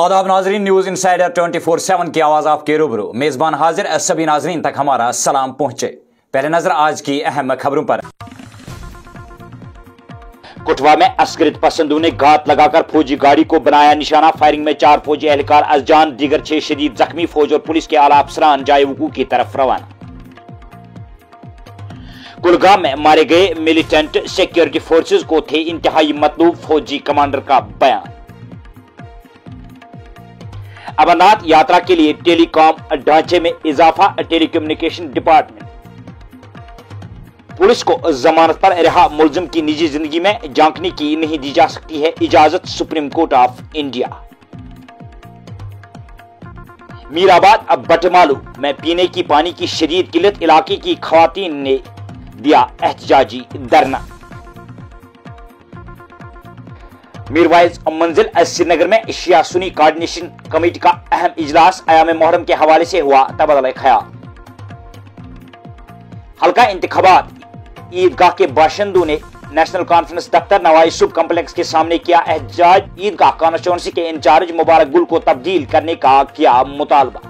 آداب ناظرین، news insider 24/7 کی آواز آپ کے روبرو۔ میزبان حاضر سبھی ناظرین تک ہمارا سلام پہنچے۔ پہلے نظر آج کی اہم خبروں پر۔ کٹوا میں اسکرت پسندوں نے گات لگا کر فوجی گاڑی کو بنایا نشانہ۔ فائرنگ میں چار فوجی اہلکار از جان، دیگر چھ شدید زخمی فوج اور پولیس کے اعلی افسران جائے وقوع کی طرف روانہ۔ کلگام میں مارے گئے ملیٹنٹ سیکیورٹی فورسز کو تھے انتہائی مطلوب فوجی کمانڈر کا بیان۔ امرناتھ یاترا کے لیے ٹیلی کام ڈھانچے میں اضافہ ٹیلی کمیونیکیشن ڈپارٹمنٹ۔ پولیس کو ضمانت پر رہا ملزم کی نجی زندگی میں جانکنے کی نہیں دی جا سکتی ہے۔ اجازت supreme court of India. Mirabad Batmaloo میں پینے کی پانی کی شدید قلت علاقے کی خواتین نے دیا احتجاجی دھرنا۔ میروائز منزل سری نگر میں ایشیا سنی کارڈنیشن کمیٹی کا اہم اجلاس ایام محرم کے حوالے سے ہوا تبادلہ خیال حلقہ انتخابات عیدگاہ کے باشندوں نے نیشنل کانفرنس دفتر نواز صوب کمپلیکس کے سامنے کیا احجاج عیدگاہ کانسٹیٹوئنسی کے انچارج مبارک گل کو تبدیل کرنے کا کیا مطالبہ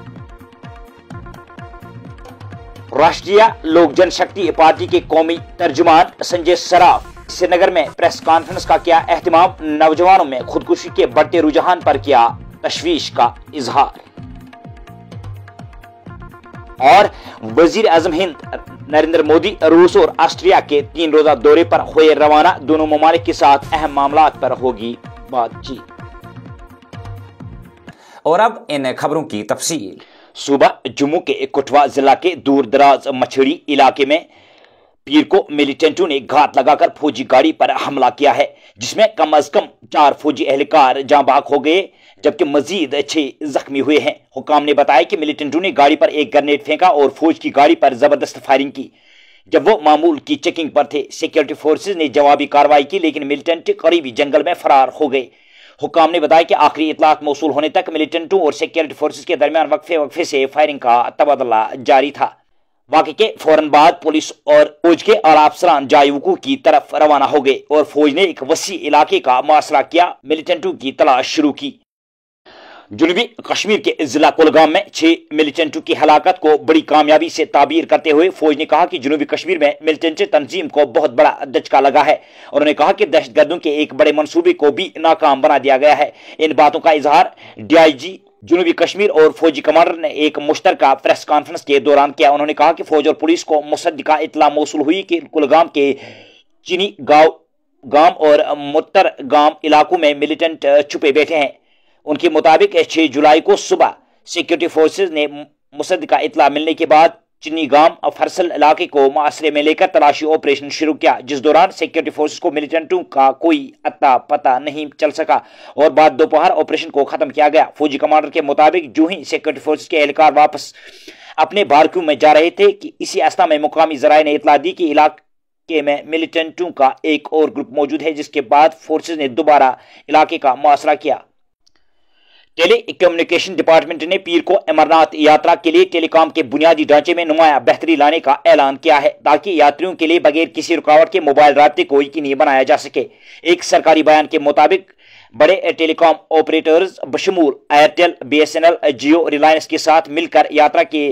راشٹریہ لوگ جن شکتی پارٹی کے قومی ترجمان سنجے سراف سری نگر میں پریس کانفرنس کا کیا اہتمام؟ نوجوانوں میں خودکشی کے بڑھتے رجحان پر کیا تشویش کا اظہار؟ اور وزیر اعظم ہند نریندر مودی روس اور آسٹریا کے تین روزہ دورے پر ہوئے روانہ دونوں ممالک کے ساتھ اہم معاملات پر ہوگی بات چیت۔ اور اب ان خبروں کی تفصیل۔ صوبہ جموں کے کٹوا ضلع کے دور دراز مچھڑی علاقے میں پیر کو ملیٹنٹوں نے گھات لگا کر فوجی گاڑی پر حملہ کیا ہے، جس میں کم از کم چار فوجی اہلکار جاں باغ ہو گئے، جبکہ مزید اچھے زخمی ہوئے ہیں۔ حکام نے بتایا کہ ملیٹنٹوں نے گاڑی پر ایک گرنیٹ پھینکا اور فوج کی گاڑی پر زبردست فائرنگ کی۔ جب وہ معمول کی چیکنگ پر تھے، سیکیورٹی فورسز نے جوابی کاروائی کی، لیکن ملیٹنٹ قریبی جنگل میں فرار ہو گئے۔ حکام نے بتایا کہ آخری اطلاعات موصول ہونے تک ملیٹنٹوں اور سیکیورٹی فورسز کے درمیان وقفے وقفے سے فائرنگ کا تبادلہ جاری تھا۔ واقعے کے فوراً بعد پولیس اور فوج کے اور افسران جائے کی طرف روانہ ہو گئے اور فوج نے ایک وسیع علاقے کا محاصرہ کیا، ملیٹنٹوں کی تلاش شروع کی۔ جنوبی کشمیر کے ضلع کولگام میں چھ ملیٹنٹوں کی ہلاکت کو بڑی کامیابی سے تعبیر کرتے ہوئے فوج نے کہا کہ جنوبی کشمیر میں ملیٹنٹ تنظیم کو بہت بڑا دچکا لگا ہے۔ انہوں نے کہا کہ دہشت گردوں کے ایک بڑے منصوبے کو بھی ناکام بنا دیا گیا ہے۔ ان باتوں کا اظہار ڈی آئی جی جنوبی کشمیر اور فوجی کمانڈر نے ایک مشترکہ پریس کانفرنس کے دوران کیا۔ انہوں نے کہا کہ فوج اور پولیس کو مصدقہ اطلاع موصول ہوئی کہ کلگام کے چینی گاؤں، گام اور متر گام علاقوں میں ملیٹنٹ چھپے بیٹھے ہیں۔ ان کے مطابق چھ جی جولائی کو صبح سیکیورٹی فورسز نے مسد کا اطلاع ملنے کے بعد چنی گام اور فرسل علاقے کو معاشرے میں لے کر تلاشی آپریشن شروع کیا، جس دوران سیکیورٹی فورسز کو ملیٹنٹوں کا کوئی اتا پتہ نہیں چل سکا اور بعد دوپہر آپریشن کو ختم کیا گیا۔ فوجی کمانڈر کے مطابق جو ہی سیکیورٹی فورسز کے اہلکار واپس اپنے بارکیوں میں جا رہے تھے کہ اسی اسنا میں مقامی ذرائع نے اطلاع دی کہ علاقے میں ملیٹنٹوں کا ایک اور گروپ موجود ہے، جس کے بعد فورسز نے دوبارہ علاقے کا محاصرہ کیا۔ ٹیلی کمیونیکیشن ڈپارٹمنٹ نے پیر کو امرنات یاترا کے لیے ٹیلی کام کے بنیادی ڈھانچے میں نمایاں بہتری لانے کا اعلان کیا ہے تاکہ یاتریوں کے لیے بغیر کسی رکاوٹ کے موبائل رابطے کو یقینی بنایا جا سکے۔ ایک سرکاری بیان کے مطابق، بڑے ٹیلی کام آپریٹرز بشمول Airtel, B S N L, Jio Reliance کے ساتھ مل کر یاترا کے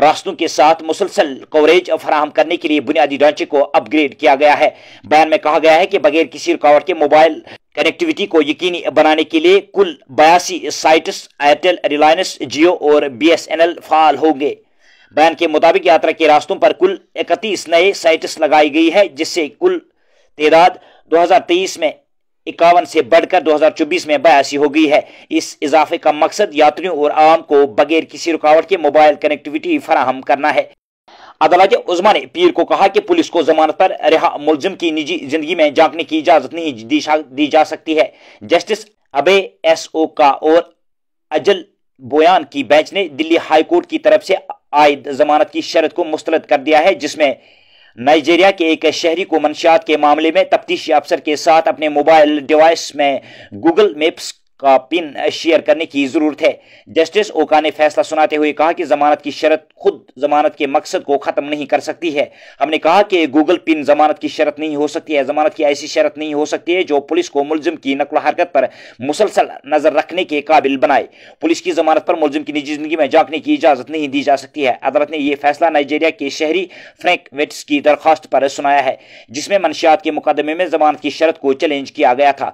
راستوں کے ساتھ مسلسل کوریج فراہم کرنے کے لیے بنیادی ڈانچے کو اپ گریڈ کیا گیا ہے۔ بیان میں کہا گیا ہے کہ بغیر کسی رکاوٹ کے موبائل کنیکٹیوٹی کو یقینی بنانے کے لیے کل بیاسی سائٹس ایئرٹیل، ریلائنس، جیو اور بی ایس این ایل فعال ہوں گے۔ بیان کے مطابق یاترا کے راستوں پر کل اکتیس نئے سائٹس لگائی گئی ہے، جس سے کل تعداد دو ہزار تیئیس میں اکاون سے بڑھ کر دوہزار چوبیس میں بیاسی ہو گئی ہے۔ اس اضافے کا مقصد یاتریوں اور عام کو بغیر کسی رکاوٹ کے موبائل کنیکٹیوٹی فراہم کرنا ہے۔ عدالت عظما نے پیر کو کہا کہ پولیس کو ضمانت پر رہا ملزم کی نجی زندگی میں جانکنے کی اجازت نہیں دی جا سکتی ہے۔ جسٹس ابے ایس او کا اور اجل بویان کی بینچ نے دلی ہائی کورٹ کی طرف سے عائد ضمانت کی شرط کو مستلط کر دیا ہے، جس میں نائجیریا کے ایک شہری کو منشیات کے معاملے میں تفتیشی افسر کے ساتھ اپنے موبائل ڈیوائس میں گوگل میپس کا پن شیئر کرنے کی ضرورت ہے۔ جسٹس اوکا نے فیصلہ سناتے ہوئے کہا کہ ضمانت کی شرط خود ضمانت کے مقصد کو ختم نہیں کر سکتی ہے۔ ہم نے کہا کہ گوگل پن ضمانت کی شرط نہیں ہو سکتی ہے۔ ضمانت کی ایسی شرط نہیں ہو سکتی ہے جو پولیس کو ملزم کی نقل و حرکت پر مسلسل نظر رکھنے کے قابل بنائے۔ پولیس کی ضمانت پر ملزم کی نجی زندگی میں جانکنے کی اجازت نہیں دی جا سکتی ہے۔ عدالت نے یہ فیصلہ نائجیریا کے شہری فرینک ویٹس کی درخواست پر سنایا ہے، جس میں منشیات کے مقدمے میں ضمانت کی شرط کو چیلنج کیا گیا تھا۔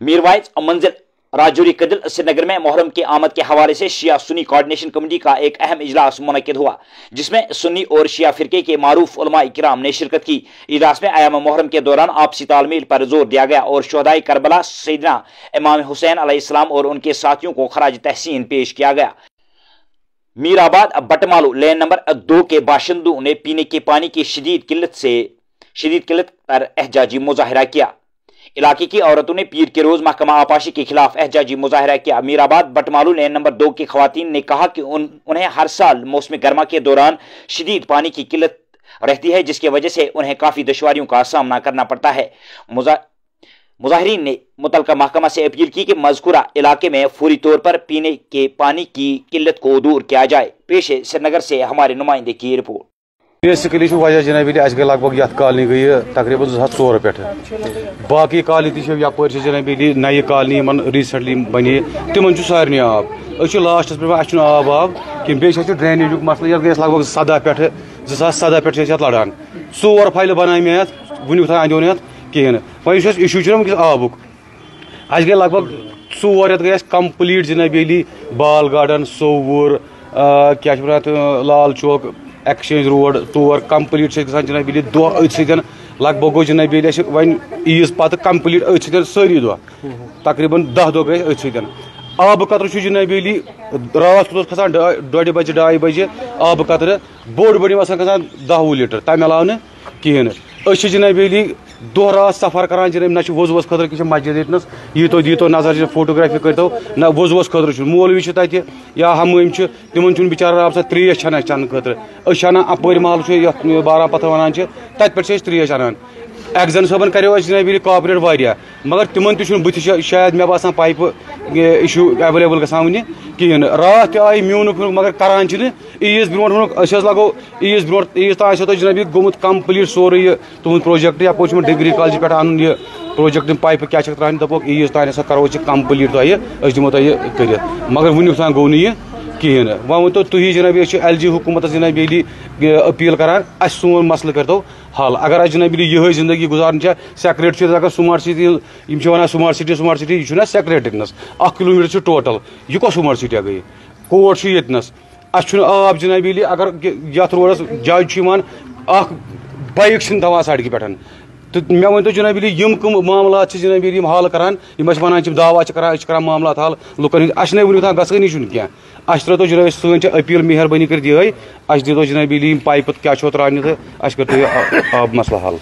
میروائز منزل راجوری قدل سری نگر میں محرم کے آمد کے حوالے سے شیعہ سنی کوارڈینیشن کمیٹی کا ایک اہم اجلاس منعقد ہوا، جس میں سنی اور شیعہ فرقے کے معروف علماء کرام نے شرکت کی۔ اجلاس میں ایام محرم کے دوران آپسی تال میل پر زور دیا گیا اور شہدائی کربلا سیدنا امام حسین علیہ السلام اور ان کے ساتھیوں کو خراج تحسین پیش کیا گیا۔ میر آباد بٹمالو لین نمبر دو کے باشندوں نے پینے کے پانی کی شدید قلت سے شدید قلت پر احجاجی مظاہرہ کیا۔ علاقے کی عورتوں نے پیر کے روز محکمہ آپاشی کے خلاف احجاجی مظاہرہ کیا۔ امیر آباد بٹمالو لین نمبر دو کی خواتین نے کہا کہ انہیں ہر سال موسم گرما کے دوران شدید پانی کی قلت رہتی ہے، جس کی وجہ سے انہیں کافی دشواریوں کا سامنا کرنا پڑتا ہے۔ مظاہرین نے متعلقہ محکمہ سے اپیل کی کہ مذکورہ علاقے میں فوری طور پر پینے کے پانی کی قلت کو دور کیا جائے۔ پیش سری نگر سے ہمارے نمائندے کی رپورٹ۔ بیسکلی وجہ جناب اس گئی لگ بھگ یت کالنی گئی تقریباً زٕ ہتھ ژور پہ باقی کالنی تہ یپر جناب نئی کالنی ریسنٹلی بنے تمن سارے آب۔ اچھے لاسٹس پہ اچھا آب آب کہ بیس ڈرینیج مسئلہ یہ گئی لگ بھگ سدہ پہ زٕ ساس سدہ پہ لڑان۔ ژور فائلہ بنائی مےٚ ونیُک تام اندیو نہٕ کہیٖنۍ۔ وۄنۍ یُس اَسہِ اِشوٗ چھُ وٕنکٮ۪س آبُک، اَسہِ گٔے لگ بگ ژور رٮ۪تھ گٔے اَسہِ کمپلیٖٹ جناب علی بال گاڈن صوُر کیٛاہ چھِ وَنان اَتھ، لال چوک ایکسچینج روڈ تور کمپلیٹ سے گژھان جِناب علی دۄہ أتھۍ سۭتۍ لگ بگ گوٚو جِناب علی اَسہِ وۄنۍ عیٖز پَتہٕ کَمپٕلیٖٹ أتھۍ سۭتۍ سٲری دۄہ، تقریٖباً دَہ دۄہ گٔے أتھۍ سۭتۍ۔ آبہٕ قطرٕ چھُ جِناب علی راتھ کیُتھ اوس کھسان ڈۄڈِ بَجہِ، ڈاے بَجہِ، آبہٕ قطرٕ بوٚڑ بٔڑِم آسان کھسان دَہ وُہ لیٖٹر، تَمہِ علاوٕ نہٕ کِہیٖنۍ۔ نہٕ أسۍ چھِ جِناب علی دہ رات سفر کران جناب نہ وضوس خطر کچھ مسجد یتنس یتو دیتو نظر فوٹوگرافی کرتو نہ وضوس خطر مولوی تتہ یا ہمم تمن بچار آب سا تریش چھان چنہ خطر اس انان اپر محل بارہ پتھر ونان تت پہ تریش انان ایگزن صٲبن کریو اَسہِ جناب کاپریٹ واریاہ، مگر تمن تہِ چھُنہٕ بٕتھِ شاید مےٚ باسان پایپہٕ یہِ چھُ ایویلیبل گژھان وٕنہِ کِہیٖنۍ نہٕ۔ راتھ تہِ آیہِ میونُک مگر کران چھِنہٕ۔ عیٖز برونٛٹھ ووٚنُکھ، أسۍ حظ لگو عیٖز برونٛٹھ عیٖز تام آسیو تۄہہِ جناب گوٚمُت کمپلیٖٹ سورُے یہِ تُہُنٛد پروجیکٹ یپٲرۍ چھُ ڈگری کالجہِ پٮ۪ٹھ اَنُن یہِ پروجیکٹ پایپہٕ کیٛاہ چھکھ ترٛاونہِ دوٚپُکھ عیٖز تام ہسا کرو أسۍ یہِ کمپلیٖٹ تۄہہِ، أسۍ دِمو تۄہہِ یہِ کٔرِتھ۔ مگر وٕنیُک تام گوٚو نہٕ یہِ۔ کہین۔ وۄنۍ ؤنتو تُہی جناب أسۍ چھِ ایل جی حکوٗمتس جناب علی اپیٖل کران، اَسہِ سون مسلہٕ کٔرتو حل۔ اگر اَسہِ جناب علی یِہے زندگی گُزارٕنۍ چھےٚ سیکریٹ چھِ اگر سمارٹ سٹی، یِم چھِ وَنان سمارٹ سٹی سمارٹ سٹی، یہِ چھُنہ سیکریٹنس اکھ کِلوٗ میٖٹر چھُ ٹوٹل۔ یہِ کۄس سمارٹ سٹیا گٔیے؟ کوٹ چھُ ییٚتنس۔ اَسہِ چھُنہٕ آب جناب اگر یتھ روڈس جج چھُ یِوان، اکھ بایک چھِنہٕ دِوان سڑکہِ پٮ۪ٹھ۔ تو مےٚ ؤنۍتو جناب علی یِم کٕم معاملات چھِ جناب علی یِم حل کران یِم اَسہِ وَنان چھِ دعوا چھِ کران أسۍ چھِ کران معاملات حل لُکن ہٕنٛدۍ اَسہِ چھِنہٕ وٕنیُک تام گژھٲنی چھُنہٕ کینٛہہ۔ اَسہِ ترٲوتو جناب سٲنۍ چھِ اپیٖل مہربٲنی کٔرِتھ یِہے اَسہِ دیٖتو جناب علی یِم پایپہٕ کیٛاہ چھو ترٛاونہِ تہٕ اَسہِ کٔرتو یہِ آب مسلہٕ حل۔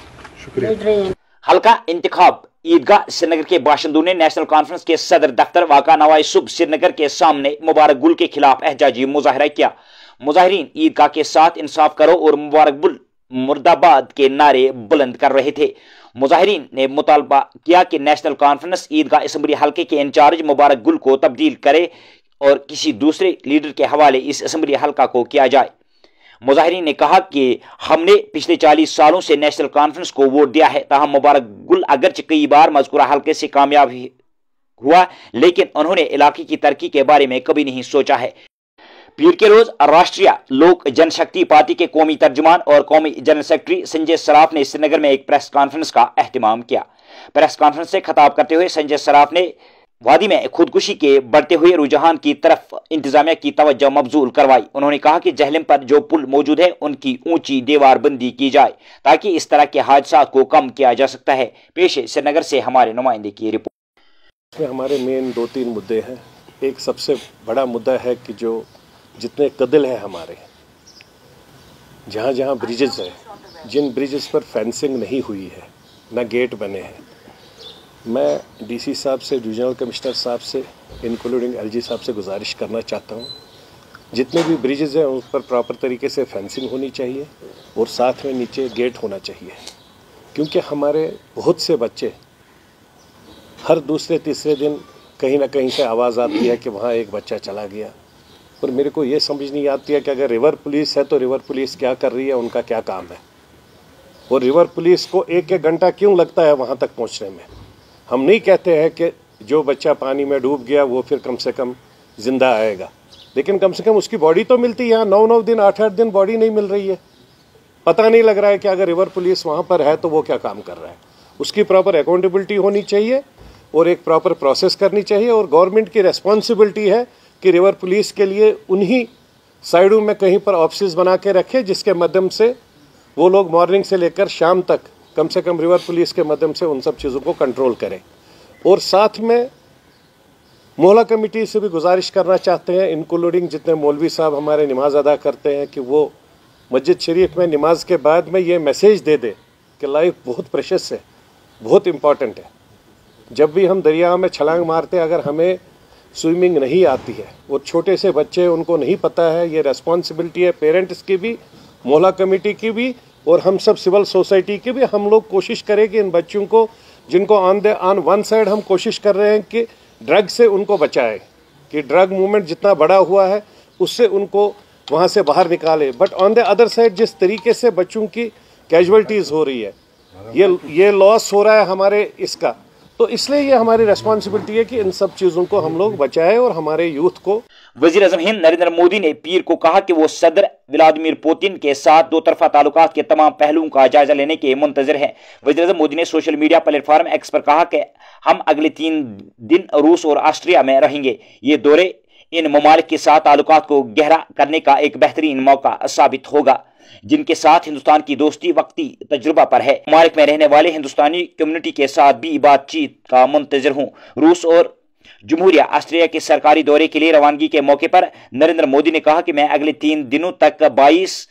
شُکریہ۔ حلقہ انتخاب۔ عیدگاہ سری نگر کے باشندوں نے نیشنل کانفرنس کے صدر دفتر واقع نوائی صبح سری نگر کے سامنے مبارک گل کے خلاف احجاجی مظاہرہ کیا۔ مظاہرین عیدگاہ کے ساتھ انصاف کرو اور مبارک بل مرد آباد کے نعرے بلند کر رہے تھے۔ مظاہرین نے مطالبہ کیا کہ نیشنل کانفرنس عیدگاہ اسمبلی حلقے کے انچارج مبارک گل کو تبدیل کرے اور کسی دوسرے لیڈر کے حوالے اس اسمبلی حلقہ کو کیا جائے۔ مظاہرین نے کہا کہ ہم نے پچھلے چالیس سالوں سے نیشنل کانفرنس کو ووٹ دیا ہے، تاہم مبارک گل اگرچہ کئی بار مذکورہ حلقے سے کامیاب ہوا، لیکن انہوں نے علاقے کی ترقی کے بارے میں کبھی نہیں سوچا ہے۔ پیر کے روز راشٹریہ لوک جن شکتی پارٹی کے قومی ترجمان اور قومی جنرل سیکرٹری سنجے سراف نے سری نگر میں ایک پریس کانفرنس کا اہتمام کیا۔ پریس کانفرنس سے خطاب کرتے ہوئے سنجے سراف نے وادی میں خودکشی کے بڑھتے ہوئے رجحان کی طرف انتظامیہ کی توجہ مبزول کروائی۔ انہوں نے کہا کہ جہلم پر جو پل موجود ہے ان کی اونچی دیوار بندی کی جائے تاکہ اس طرح کے حادثات کو کم کیا جا سکتا ہے۔ پیش سری نگر سے ہمارے نمائندے کی رپورٹ۔ ہمارے مین دو تین مدعے ہیں۔ ایک سب سے بڑا مدعا ہے کہ جو جتنے قدل ہیں ہمارے، جہاں جہاں بریجز ہیں، جن بریجز پر فینسنگ نہیں ہوئی ہے، نہ گیٹ بنے ہیں۔ میں ڈی سی صاحب سے ڈویژنل کمشنر صاحب سے انکلوڈنگ ایل جی صاحب سے گزارش کرنا چاہتا ہوں۔ جتنے بھی بریجز ہیں اس پر پراپر طریقے سے فینسنگ ہونی چاہیے اور ساتھ میں نیچے گیٹ ہونا چاہیے۔ کیونکہ ہمارے بہت سے بچے ہر دوسرے تیسرے دن کہیں نہ کہیں سے آواز آتی ہے کہ وہاں ایک بچہ چلا گیا۔ اور میرے کو یہ سمجھ نہیں آتی ہے کہ اگر ریور پولیس ہے تو ریور پولیس کیا کر رہی ہے؟ ان کا کیا کام ہے؟ اور ریور پولیس کو ایک ایک گھنٹہ کیوں لگتا ہے وہاں تک پہنچنے میں؟ ہم نہیں کہتے ہیں کہ جو بچہ پانی میں ڈوب گیا وہ پھر کم سے کم زندہ آئے گا۔ لیکن کم سے کم اس کی باڈی تو ملتی ہے۔ یہاں نو نو دن، آٹھ آٹھ دن باڈی نہیں مل رہی ہے۔ پتہ نہیں لگ رہا ہے کہ اگر ریور پولیس وہاں پر ہے تو وہ کیا کام کر رہا ہے؟ اس کی پراپر اکاؤنٹیبلٹی ہونی چاہیے اور ایک پراپر پروسیس کرنی چاہیے اور گورنمنٹ کی ریسپانسبلٹی ہے کہ ریور پولیس کے لیے انہی سائڈوں میں کہیں پر آفسز بنا کے رکھے، جس کے مدم سے وہ لوگ مارننگ سے لے کر شام تک کم سے کم ریور پولیس کے مدم سے ان سب چیزوں کو کنٹرول کریں۔ اور ساتھ میں مولا کمیٹی سے بھی گزارش کرنا چاہتے ہیں انکلوڈنگ جتنے مولوی صاحب ہمارے نماز ادا کرتے ہیں کہ وہ مسجد شریف میں نماز کے بعد میں یہ میسیج دے دے کہ لائف بہت پریشس ہے، بہت امپورٹنٹ ہے۔ جب بھی ہم دریا میں چھلانگ مارتے، اگر ہمیں سوئمنگ نہیں آتی ہے۔ وہ چھوٹے سے بچے ان کو نہیں پتہ ہے، یہ ریسپانسبلٹی ہے پیرنٹس کی بھی، مولا کمیٹی کی بھی، اور ہم سب سول سوسائٹی کی بھی۔ ہم لوگ کوشش کریں کہ ان بچوں کو، جن کو آن دے آن ون سائڈ ہم کوشش کر رہے ہیں کہ ڈرگ سے ان کو بچائیں کہ ڈرگ مومنٹ جتنا بڑا ہوا ہے، اس سے ان کو وہاں سے باہر نکالے۔ But on the other side جس طریقے سے بچوں کی کیجولٹیز ہو رہی ہے، یہ یہ لاس ہو رہا ہے ہمارے اس کا۔ تو اس لیے یہ ہماری ریسپانسبلٹی ہے کہ ان سب چیزوں کو ہم لوگ بچائے اور ہمارے یوتھ کو وزیر اعظم ہند نریندر مودی نے پیر کو کہا کہ وہ صدر ولادمیر پوتین کے ساتھ دو طرفہ تعلقات کے تمام پہلوؤں کا جائزہ لینے کے منتظر ہیں۔ وزیر اعظم مودی نے social media plate form x پر کہا کہ ہم اگلے تین دن روس اور آسٹریا میں رہیں گے۔ یہ دورے ان ممالک کے ساتھ تعلقات کو گہرا کرنے کا ایک بہترین موقع ثابت ہوگا۔ جن کے ساتھ ہندوستان کی دوستی وقتی تجربہ پر ہے۔ مارک میں رہنے والے ہندوستانی کمیونٹی کے ساتھ بھی بات چیت کا منتظر ہوں۔ روس اور جمہوریہ آسٹریلیا کے سرکاری دورے کے لیے روانگی کے موقع پر نریندر مودی نے کہا کہ میں اگلے تین دنوں تک بائیس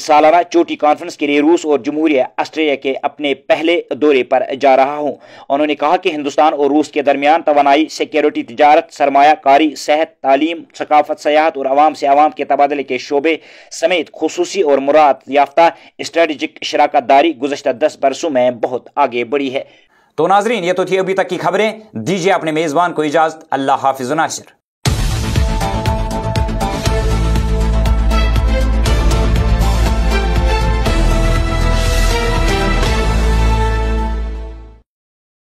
سالانہ چوٹی کانفرنس کے لیے روس اور جمہوریہ آسٹریلیا کے اپنے پہلے دورے پر جا رہا ہوں۔ انہوں نے کہا کہ ہندوستان اور روس کے درمیان توانائی سیکیورٹی تجارت سرمایہ کاری صحت، تعلیم، ثقافت، سیاحت اور عوام سے عوام کے تبادلے کے شعبے سمیت خصوصی اور مراد یافتہ اسٹریٹجک شراکت داری گزشتہ دس برسوں میں بہت آگے بڑھی ہے۔ تو ناظرین، یہ تو تھی ابھی تک کی خبریں۔ دیجیے اپنے میزبان کو اجازت۔ اللہ حافظ ناصر۔